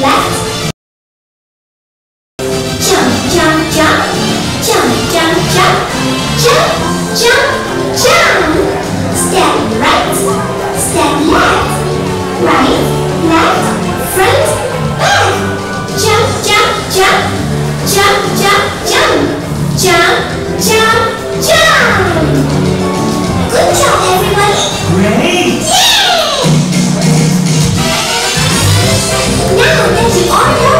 left. Jump, jump, jump. Jump, jump, jump. Jump, jump, jump. Step right, step left. Right, left, front, back. Jump, jump, jump. Jump, jump, jump. Jump, jump, jump. What?